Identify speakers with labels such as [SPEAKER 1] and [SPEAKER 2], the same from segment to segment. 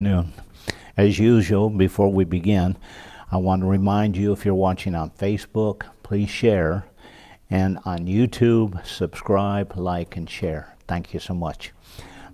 [SPEAKER 1] noon. As usual, before we begin, I want to remind you if you're watching on Facebook, please share. And on YouTube, subscribe, like, and share. Thank you so much.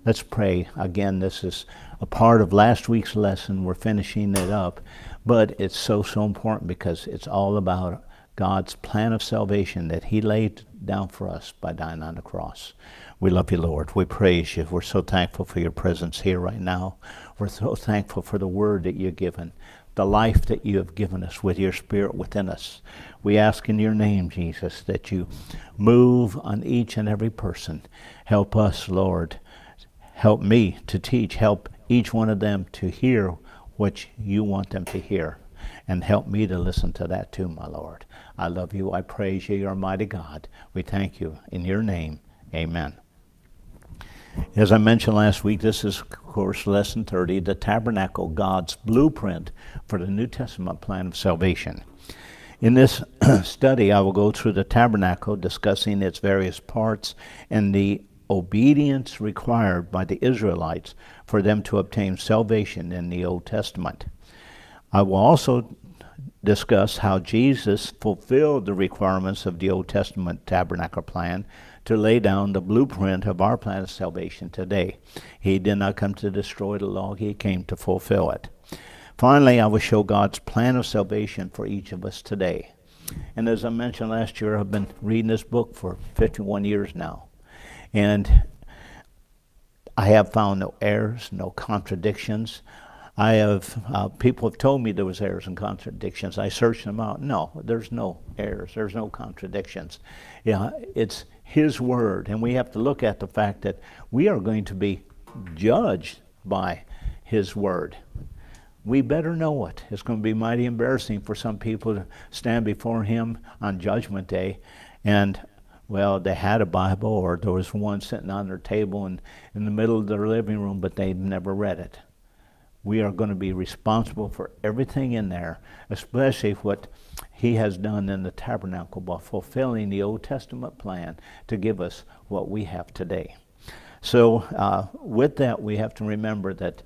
[SPEAKER 1] Let's pray. Again, this is a part of last week's lesson. We're finishing it up, but it's so, so important because it's all about God's plan of salvation that He laid down for us by dying on the cross. We love you, Lord. We praise you. We're so thankful for your presence here right now. We're so thankful for the word that you've given, the life that you have given us with your spirit within us. We ask in your name, Jesus, that you move on each and every person. Help us, Lord. Help me to teach. Help each one of them to hear what you want them to hear. And help me to listen to that too, my Lord. I love you. I praise you. You're mighty God. We thank you. In your name, amen. As I mentioned last week, this is, of course, lesson 30 the tabernacle, God's blueprint for the New Testament plan of salvation. In this study, I will go through the tabernacle, discussing its various parts and the obedience required by the Israelites for them to obtain salvation in the Old Testament. I will also discuss how Jesus fulfilled the requirements of the Old Testament tabernacle plan to lay down the blueprint of our plan of salvation today. He did not come to destroy the law, he came to fulfill it. Finally, I will show God's plan of salvation for each of us today. And as I mentioned last year, I've been reading this book for 51 years now. And I have found no errors, no contradictions. I have uh, people have told me there was errors and contradictions. I searched them out. No, there's no errors. There's no contradictions. Yeah, it's his Word. And we have to look at the fact that we are going to be judged by His Word. We better know it. It's going to be mighty embarrassing for some people to stand before Him on Judgment Day and well, they had a Bible, or there was one sitting on their table in, in the middle of their living room, but they'd never read it. We are going to be responsible for everything in there, especially what he has done in the tabernacle by fulfilling the Old Testament plan to give us what we have today. So, uh, with that, we have to remember that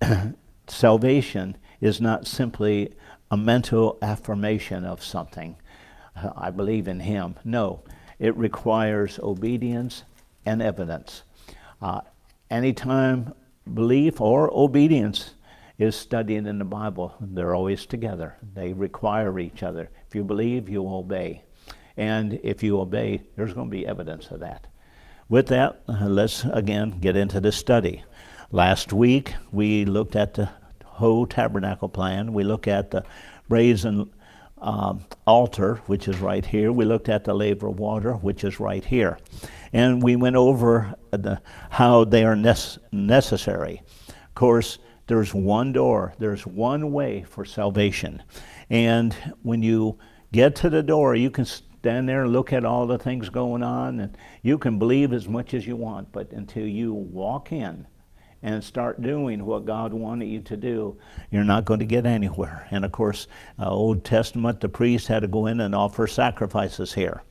[SPEAKER 1] salvation is not simply a mental affirmation of something. Uh, I believe in Him. No, it requires obedience and evidence. Uh, anytime belief or obedience is studying in the Bible. They're always together. They require each other. If you believe, you obey. And if you obey, there's going to be evidence of that. With that, uh, let's again get into the study. Last week, we looked at the whole tabernacle plan. We looked at the brazen um, altar, which is right here. We looked at the laver of water, which is right here. And we went over the, how they are nece- necessary. Of course, there's one door, there's one way for salvation. And when you get to the door, you can stand there and look at all the things going on, and you can believe as much as you want, but until you walk in and start doing what God wanted you to do, you're not going to get anywhere. And of course, uh, Old Testament, the priest had to go in and offer sacrifices here.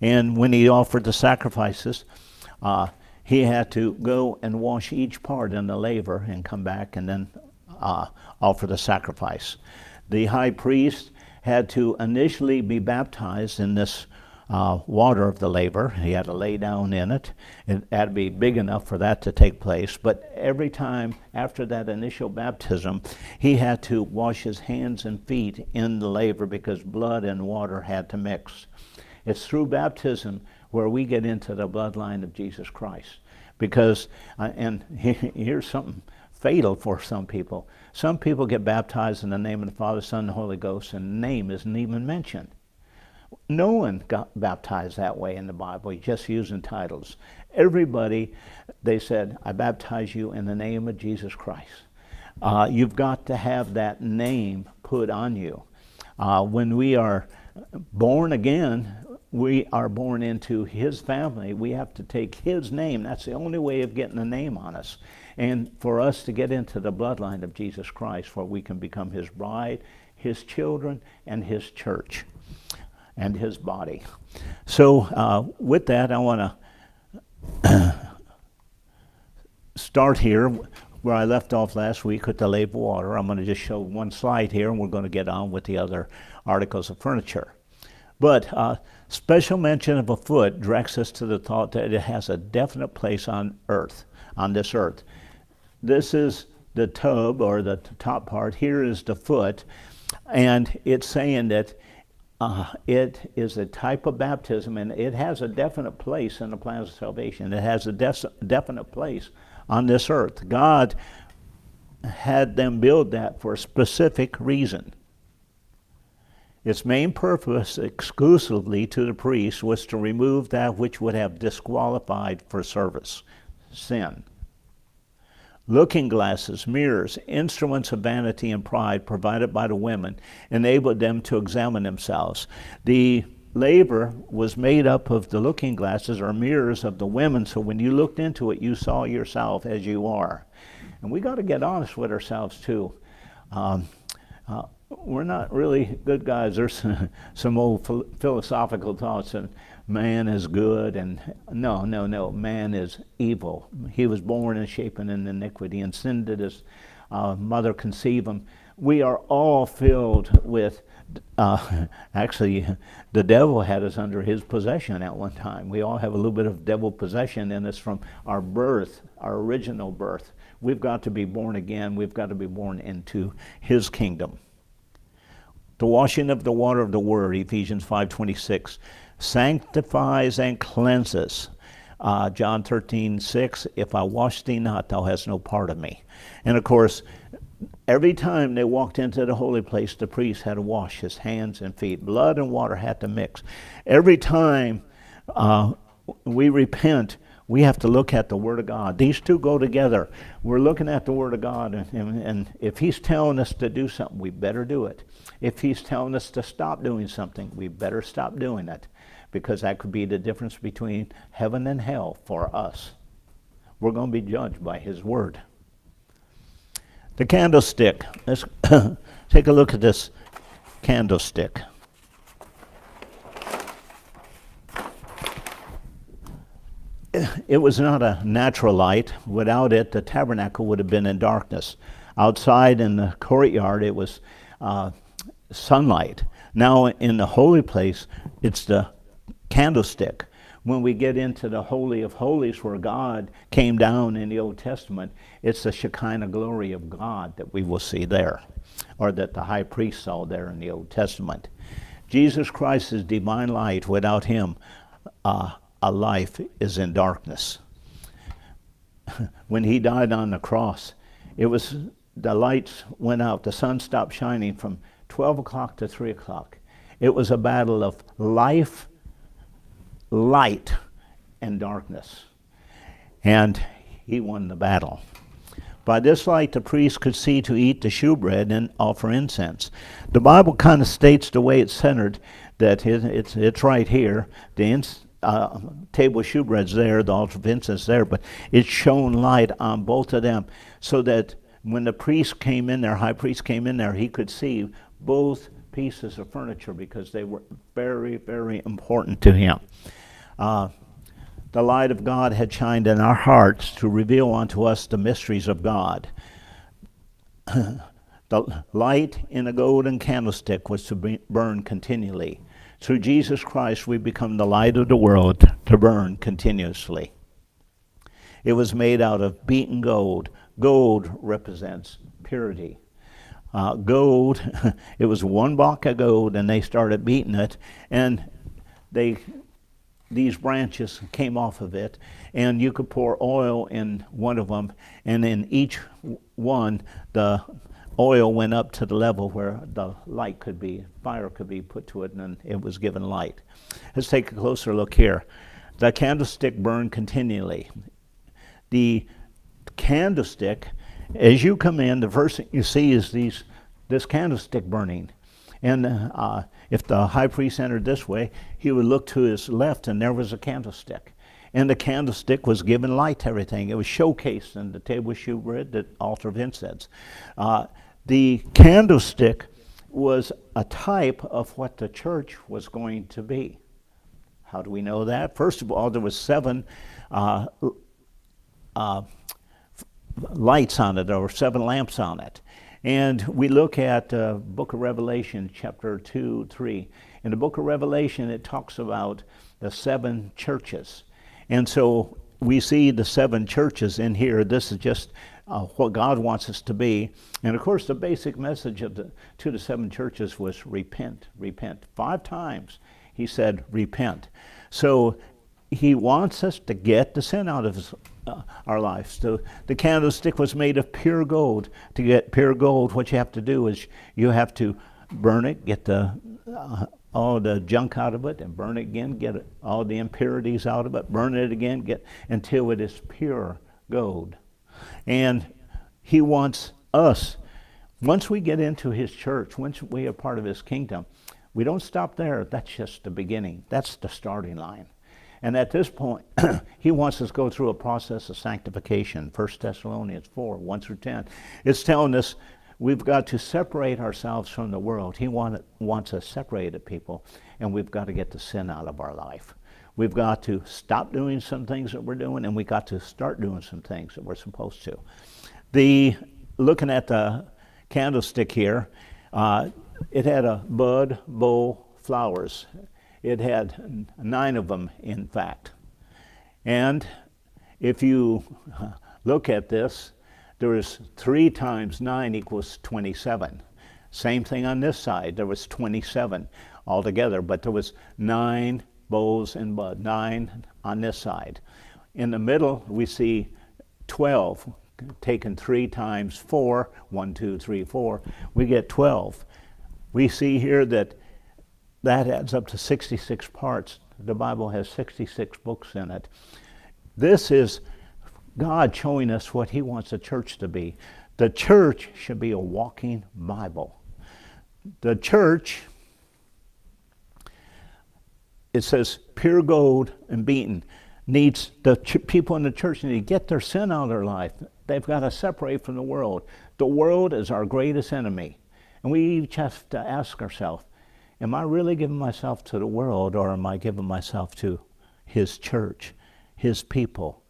[SPEAKER 1] And when he offered the sacrifices, uh, he had to go and wash each part in the laver and come back and then uh, offer the sacrifice. The high priest had to initially be baptized in this uh, water of the laver. He had to lay down in it. It had to be big enough for that to take place. But every time after that initial baptism, he had to wash his hands and feet in the laver because blood and water had to mix. It's through baptism where we get into the bloodline of Jesus Christ. Because, uh, and here's something fatal for some people. Some people get baptized in the name of the Father, Son, and Holy Ghost, and name isn't even mentioned. No one got baptized that way in the Bible, just using titles. Everybody, they said, I baptize you in the name of Jesus Christ. Uh, you've got to have that name put on you. Uh, when we are born again, we are born into his family. We have to take his name. That's the only way of getting a name on us. And for us to get into the bloodline of Jesus Christ, where we can become his bride, his children, and his church, and his body. So, uh, with that, I want to start here where I left off last week with the lave water. I'm going to just show one slide here, and we're going to get on with the other articles of furniture. But uh, special mention of a foot directs us to the thought that it has a definite place on earth, on this earth. This is the tub or the top part. Here is the foot. And it's saying that uh, it is a type of baptism and it has a definite place in the plan of salvation. It has a de- definite place on this earth. God had them build that for a specific reason. Its main purpose, exclusively to the priest, was to remove that which would have disqualified for service sin. Looking glasses, mirrors, instruments of vanity and pride provided by the women enabled them to examine themselves. The laver was made up of the looking glasses or mirrors of the women, so when you looked into it, you saw yourself as you are. And we got to get honest with ourselves too. Um, uh, we're not really good guys. There's some old philosophical thoughts, and man is good and no no no man is evil. He was born and shapen in iniquity and sin did his uh, mother conceive him. We are all filled with uh, actually the devil had us under his possession at one time. We all have a little bit of devil possession in us from our birth our original birth. We've got to be born again. We've got to be born into his kingdom the washing of the water of the word ephesians 5.26 sanctifies and cleanses. Uh, John 13, 6, if I wash thee not, thou hast no part of me. And of course, every time they walked into the holy place, the priest had to wash his hands and feet. Blood and water had to mix. Every time uh, we repent, we have to look at the Word of God. These two go together. We're looking at the Word of God, and, and, and, if He's telling us to do something, we better do it. If He's telling us to stop doing something, we better stop doing it because that could be the difference between heaven and hell for us. We're going to be judged by His Word. The candlestick. Let's take a look at this candlestick. It was not a natural light. Without it, the tabernacle would have been in darkness. Outside in the courtyard, it was uh, sunlight. Now, in the holy place, it's the candlestick. When we get into the Holy of Holies where God came down in the Old Testament, it's the Shekinah glory of God that we will see there, or that the high priest saw there in the Old Testament. Jesus Christ is divine light. Without him, uh, a life is in darkness. when he died on the cross, it was the lights went out, the sun stopped shining from 12 o'clock to 3 o'clock. It was a battle of life light and darkness. And he won the battle. By this light, the priest could see to eat the shewbread and offer incense. The Bible kind of states the way it's centered that it, it's, it's right here. The uh, table of shewbread's there, the altar of incense there, but it shone light on both of them so that when the priest came in there, high priest came in there, he could see both pieces of furniture because they were very, very important to him. Uh, the light of God had shined in our hearts to reveal unto us the mysteries of God. the light in a golden candlestick was to burn continually. Through Jesus Christ, we become the light of the world to burn continuously. It was made out of beaten gold. Gold represents purity. Uh, gold, it was one block of gold, and they started beating it, and they these branches came off of it, and you could pour oil in one of them, and in each one, the oil went up to the level where the light could be, fire could be put to it, and it was given light. Let's take a closer look here. The candlestick burned continually. The candlestick, as you come in, the first thing you see is these this candlestick burning. And uh, if the high priest entered this way, he would look to his left and there was a candlestick. And the candlestick was giving light to everything. It was showcased in the table shewbread, the altar of incense. Uh, the candlestick was a type of what the church was going to be. How do we know that? First of all, there was seven uh, uh, lights on it or seven lamps on it. And we look at uh, book of Revelation, chapter 2, 3. In the book of Revelation, it talks about the seven churches. And so we see the seven churches in here. This is just uh, what God wants us to be. And of course, the basic message of the, to the seven churches was repent, repent. Five times he said, repent. So he wants us to get the sin out of his, our lives. So the candlestick was made of pure gold. To get pure gold, what you have to do is you have to burn it, get the uh, all the junk out of it, and burn it again, get all the impurities out of it, burn it again, get until it is pure gold. And he wants us. Once we get into his church, once we are part of his kingdom, we don't stop there. That's just the beginning. That's the starting line. And at this point, he wants us to go through a process of sanctification. 1 Thessalonians 4, 1 through 10. It's telling us we've got to separate ourselves from the world. He want, wants us separated people, and we've got to get the sin out of our life. We've got to stop doing some things that we're doing, and we got to start doing some things that we're supposed to. The looking at the candlestick here, uh, it had a bud, bowl, flowers. It had nine of them, in fact. And if you look at this, there is three times nine equals 27. Same thing on this side. There was 27 altogether, but there was nine bowls and bud, nine on this side. In the middle, we see 12, taken three times four, one, two, three, four, we get 12. We see here that that adds up to 66 parts. The Bible has 66 books in it. This is God showing us what He wants the church to be. The church should be a walking Bible. The church, it says, pure gold and beaten, needs the ch- people in the church need to get their sin out of their life. They've got to separate from the world. The world is our greatest enemy. And we each have to ask ourselves Am I really giving myself to the world or am I giving myself to His church, His people,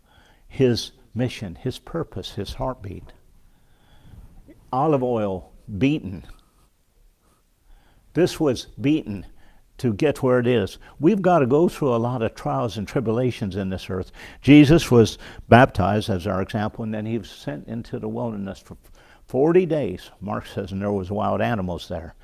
[SPEAKER 1] His mission, His purpose, His heartbeat? Olive oil beaten. This was beaten to get where it is. We've got to go through a lot of trials and tribulations in this earth. Jesus was baptized as our example, and then he was sent into the wilderness for 40 days. Mark says, and there was wild animals there.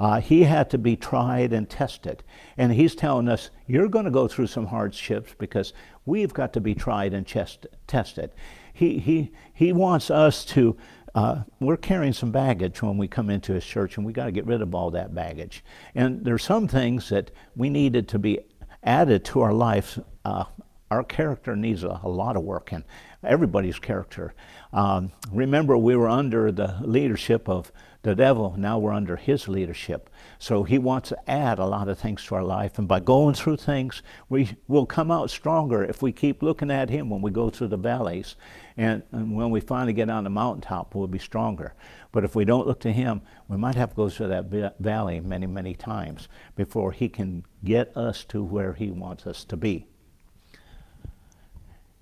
[SPEAKER 1] Uh, he had to be tried and tested. And he's telling us, you're going to go through some hardships because we've got to be tried and chest- tested. He, he, he wants us to, uh, we're carrying some baggage when we come into his church, and we got to get rid of all that baggage. And there's some things that we needed to be added to our life. Uh, our character needs a, a, lot of work, and everybody's character. Um, remember, we were under the leadership of the devil. Now we're under his leadership. So he wants to add a lot of things to our life. And by going through things, we will come out stronger if we keep looking at him when we go through the valleys. And, and when we finally get on the mountaintop, we'll be stronger. But if we don't look to him, we might have to go through that valley many, many times before he can get us to where he wants us to be.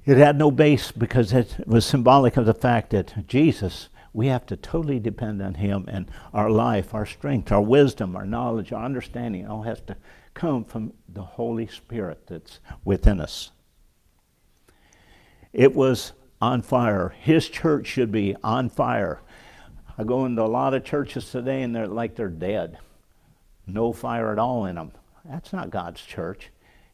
[SPEAKER 1] It had no base because it was symbolic of the fact that Jesus we have to totally depend on Him and our life, our strength, our wisdom, our knowledge, our understanding all has to come from the Holy Spirit that's within us. It was on fire. His church should be on fire. I go into a lot of churches today and they're like they're dead. No fire at all in them. That's not God's church.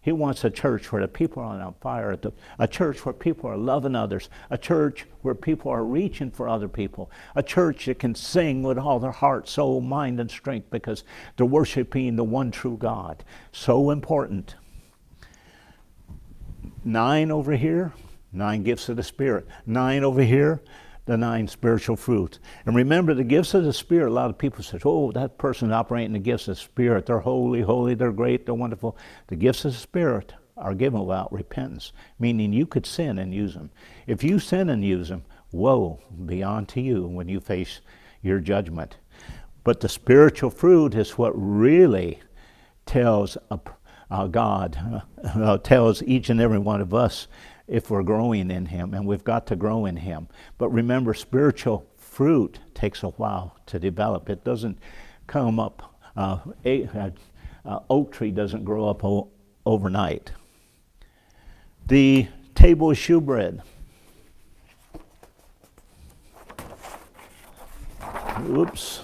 [SPEAKER 1] He wants a church where the people are on fire, a church where people are loving others, a church where people are reaching for other people, a church that can sing with all their heart, soul, mind, and strength because they're worshiping the one true God. So important. Nine over here, nine gifts of the Spirit. Nine over here, the nine spiritual fruits. And remember, the gifts of the Spirit, a lot of people say, oh, that person's operating the gifts of the Spirit. They're holy, holy, they're great, they're wonderful. The gifts of the Spirit are given without repentance, meaning you could sin and use them. If you sin and use them, woe be unto you when you face your judgment. But the spiritual fruit is what really tells a, uh, God, uh, tells each and every one of us if we're growing in Him, and we've got to grow in Him. But remember, spiritual fruit takes a while to develop. It doesn't come up. Uh, a, uh, uh, oak tree doesn't grow up o- overnight. The table of shewbread. Oops.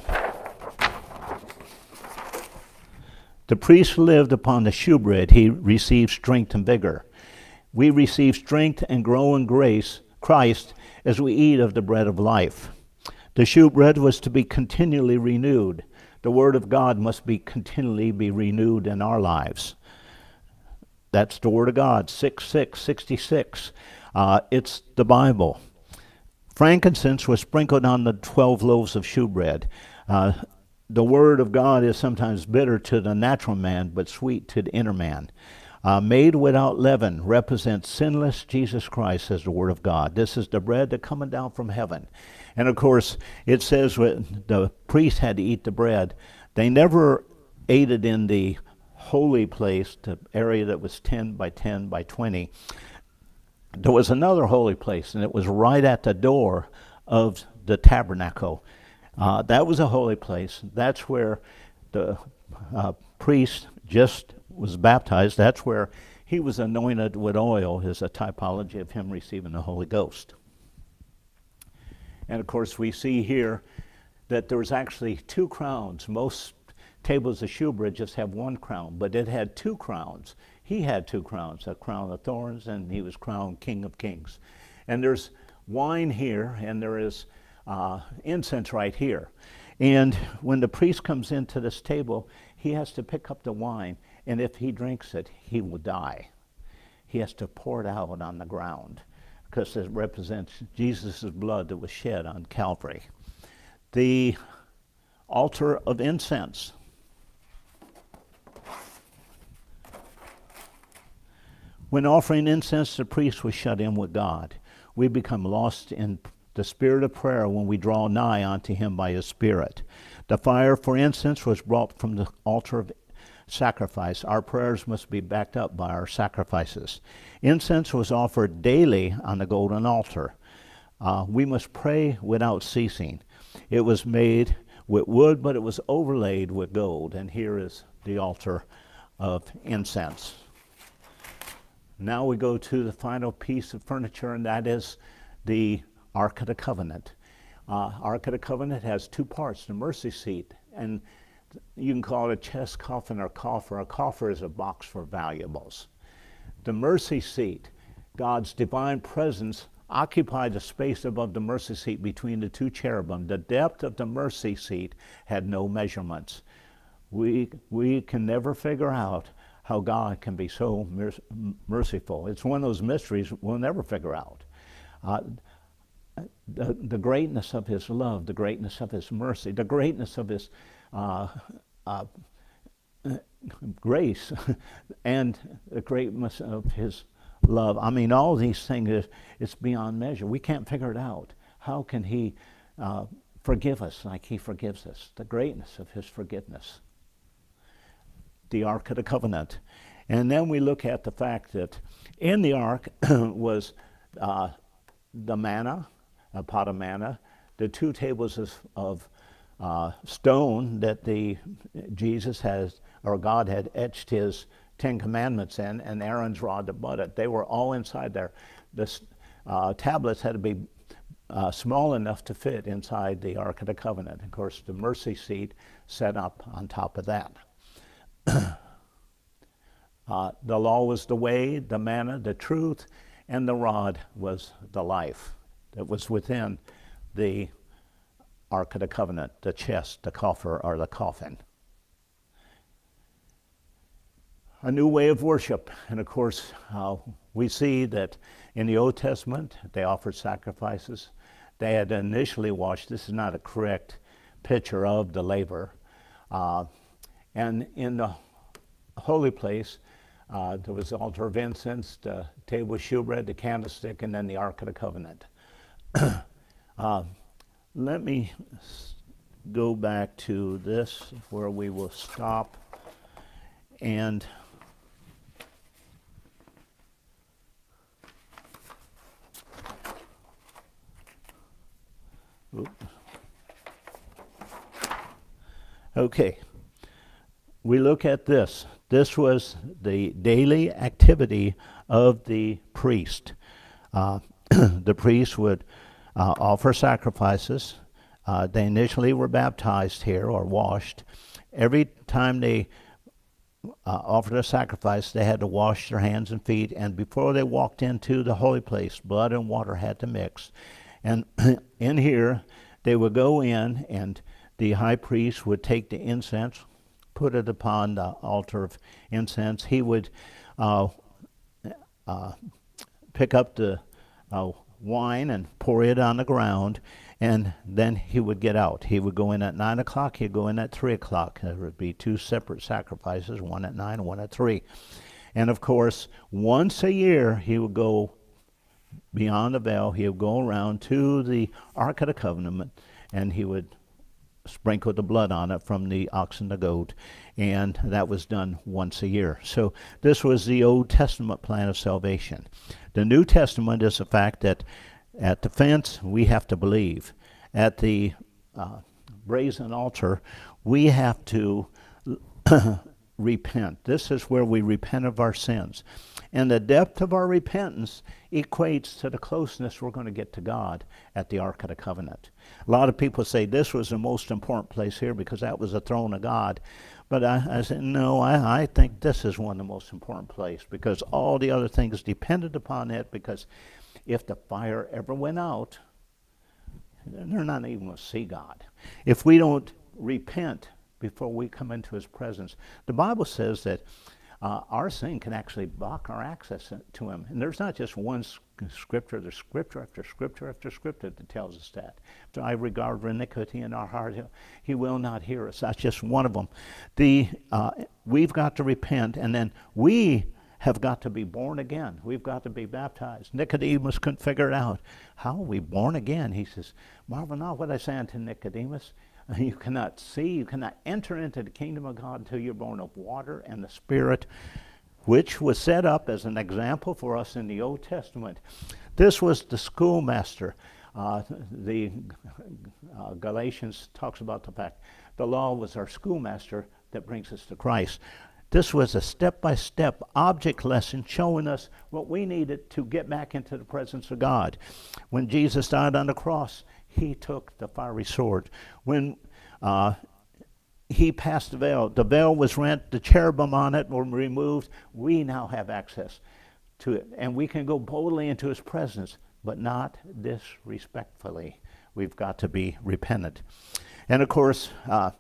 [SPEAKER 1] The priest lived upon the shewbread. He received strength and vigor. We receive strength and grow in grace, Christ, as we eat of the bread of life. The shewbread was to be continually renewed. The Word of God must be continually be renewed in our lives. That's the Word of God, 6666. Uh, it's the Bible. Frankincense was sprinkled on the 12 loaves of shewbread. Uh, the Word of God is sometimes bitter to the natural man, but sweet to the inner man. Uh, made without leaven represents sinless Jesus Christ as the Word of God. This is the bread that coming down from heaven. And of course, it says when the priest had to eat the bread. They never ate it in the holy place, the area that was 10 by 10 by 20. There was another holy place, and it was right at the door of the tabernacle. Uh, that was a holy place. That's where the uh, priest just was baptized. That's where he was anointed with oil, is a typology of him receiving the Holy Ghost. And of course, we see here that there was actually two crowns. Most tables of shewbread just have one crown, but it had two crowns. He had two crowns, a crown of thorns, and he was crowned King of Kings. And there's wine here, and there is uh, incense right here. And when the priest comes into this table, he has to pick up the wine, and if he drinks it, he will die. He has to pour it out on the ground because it represents Jesus' blood that was shed on Calvary. The altar of incense. When offering incense, the priest was shut in with God. We become lost in the spirit of prayer when we draw nigh unto him by his spirit. The fire for incense was brought from the altar of sacrifice. Our prayers must be backed up by our sacrifices. Incense was offered daily on the golden altar. Uh, we must pray without ceasing. It was made with wood, but it was overlaid with gold. And here is the altar of incense. Now we go to the final piece of furniture, and that is the Ark of the Covenant. Uh, Ark of the Covenant has two parts the mercy seat, and you can call it a chest coffin or coffer. A coffer is a box for valuables. The mercy seat, God's divine presence, occupied the space above the mercy seat between the two cherubim. The depth of the mercy seat had no measurements. We, we can never figure out how God can be so merciful. It's one of those mysteries we'll never figure out. Uh, the, the greatness of his love, the greatness of his mercy, the greatness of his grace, and the greatness of his love. I mean, all these things, it's beyond measure. We can't figure it out. How can he uh, forgive us like he forgives us? The greatness of his forgiveness. The Ark of the Covenant. And then we look at the fact that in the ark was uh, the manna, a pot of manna, the two tables of, of uh, stone that the Jesus has or God had etched his Ten Commandments in, and Aaron's rod to butt it. They were all inside there. The uh, tablets had to be uh, small enough to fit inside the Ark of the Covenant. Of course, the mercy seat set up on top of that. uh, the law was the way, the manna, the truth, and the rod was the life that was within the Ark of the Covenant, the chest, the coffer, or the coffin. A new way of worship. And of course, uh, we see that in the Old Testament, they offered sacrifices. They had initially washed. This is not a correct picture of the laver. Uh, and in the holy place, uh, there was the altar of incense, the table of shewbread, the candlestick, and then the Ark of the Covenant. uh, let me go back to this where we will stop and oops. okay. We look at this. This was the daily activity of the priest. Uh, the priest would uh, offer sacrifices. Uh, they initially were baptized here or washed. Every time they uh, offered a sacrifice, they had to wash their hands and feet, and before they walked into the holy place, blood and water had to mix. And in here, they would go in, and the high priest would take the incense, put it upon the altar of incense. He would uh, uh, pick up the uh, wine and pour it on the ground, and then he would get out. He would go in at 9 o'clock, he'd go in at 3 o'clock. There would be two separate sacrifices, one at 9 one at 3. And of course, once a year, he would go beyond the veil. He would go around to the Ark of the Covenant, and he would sprinkle the blood on it from the ox and the goat, and that was done once a year. So this was the Old Testament plan of salvation. The New Testament is the fact that at the fence we have to believe. At the uh, brazen altar, we have to repent. This is where we repent of our sins. And the depth of our repentance equates to the closeness we're going to get to God at the Ark of the Covenant. A lot of people say this was the most important place here because that was the throne of God. But I, I said, no, I, I think this is one of the most important places because all the other things depended upon it because if the fire ever went out, they're not even going to see God. If we don't repent before we come into his presence, the Bible says that uh, our sin can actually block our access to Him. And there's not just one scripture, there's scripture after scripture after scripture that tells us that. If I regard iniquity in our heart, He will not hear us. That's just one of them. The, uh, we've got to repent, and then we have got to be born again. We've got to be baptized. Nicodemus couldn't figure it out. How are we born again? He says, Marvel not what I say unto Nicodemus. You cannot see, you cannot enter into the kingdom of God until you're born of water and the Spirit, which was set up as an example for us in the Old Testament. This was the schoolmaster. Uh, the uh, Galatians talks about the fact the law was our schoolmaster that brings us to Christ. This was a step by step object lesson showing us what we needed to get back into the presence of God. When Jesus died on the cross, he took the fiery sword. When uh, he passed the veil, the veil was rent, the cherubim on it were removed. We now have access to it, and we can go boldly into his presence, but not disrespectfully. We've got to be repentant. And of course, uh,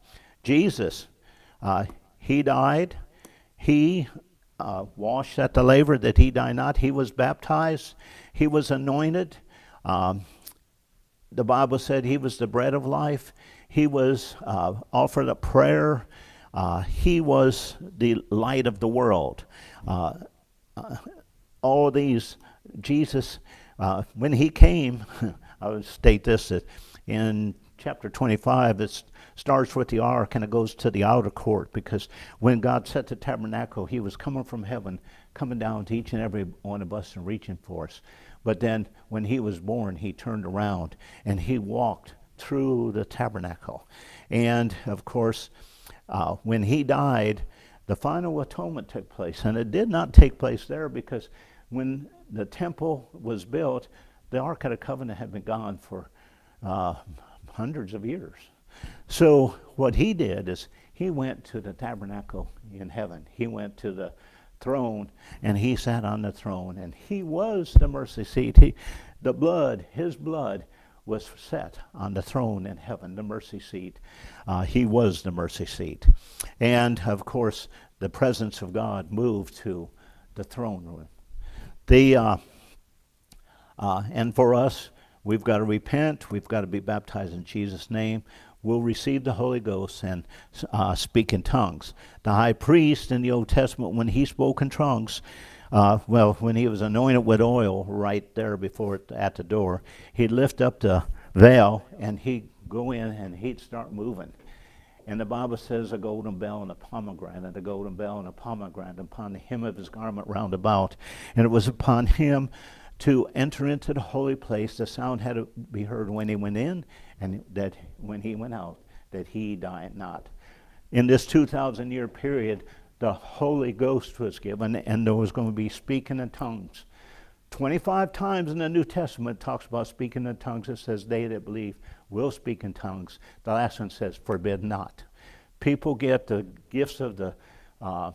[SPEAKER 1] Jesus, uh, he died. He uh, washed at the laver that he die not. He was baptized. He was anointed. Um, the Bible said he was the bread of life. He was uh, offered a prayer. Uh, he was the light of the world. Uh, uh all these, Jesus, uh, when he came, I would state this that in chapter 25, it starts with the ark and it goes to the outer court because when God set the tabernacle, he was coming from heaven, coming down to each and every one of us and reaching for us. But then when he was born, he turned around and he walked through the tabernacle. And of course, uh, when he died, the final atonement took place. And it did not take place there because when the temple was built, the Ark of the Covenant had been gone for uh, hundreds of years. So what he did is he went to the tabernacle in heaven. He went to the throne and he sat on the throne and he was the mercy seat. He, the blood, his blood, was set on the throne in heaven, the mercy seat. Uh, he was the mercy seat. And of course, the presence of God moved to the throne room. The, uh, uh, and for us, we've got to repent, we've got to be baptized in Jesus' name We'll receive the Holy Ghost and uh, speak in tongues. The high priest in the Old Testament, when he spoke in tongues, uh, well, when he was anointed with oil right there before it, at the door, he'd lift up the veil and he'd go in and he'd start moving. And the Bible says a golden bell and a pomegranate, a golden bell and a pomegranate upon the hem of his garment round about. And it was upon him to enter into the holy place. The sound had to be heard when he went in, and that when he went out, that he died not. In this 2,000 year period, the Holy Ghost was given, and there was going to be speaking in tongues. 25 times in the New Testament talks about speaking in tongues. It says, They that believe will speak in tongues. The last one says, Forbid not. People get the gifts of the uh,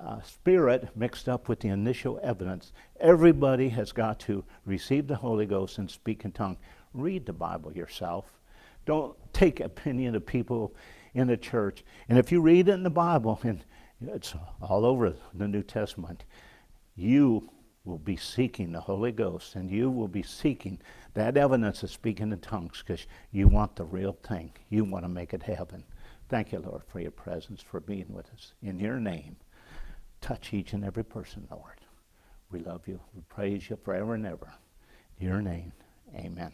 [SPEAKER 1] uh, Spirit mixed up with the initial evidence. Everybody has got to receive the Holy Ghost and speak in tongues. Read the Bible yourself. Don't take opinion of people in the church. And if you read it in the Bible, and it's all over the New Testament, you will be seeking the Holy Ghost and you will be seeking that evidence of speaking in tongues because you want the real thing. You want to make it happen. Thank you, Lord, for your presence, for being with us. In your name, touch each and every person, Lord. We love you. We praise you forever and ever. In your name, amen.